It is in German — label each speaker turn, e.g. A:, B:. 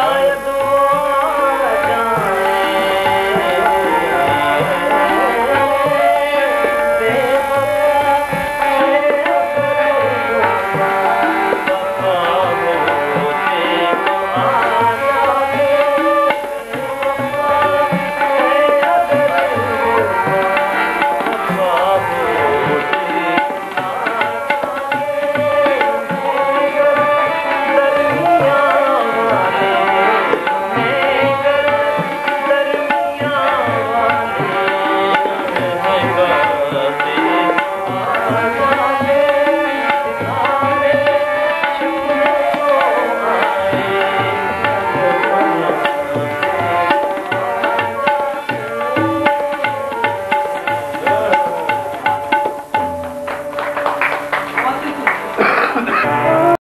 A: Jaya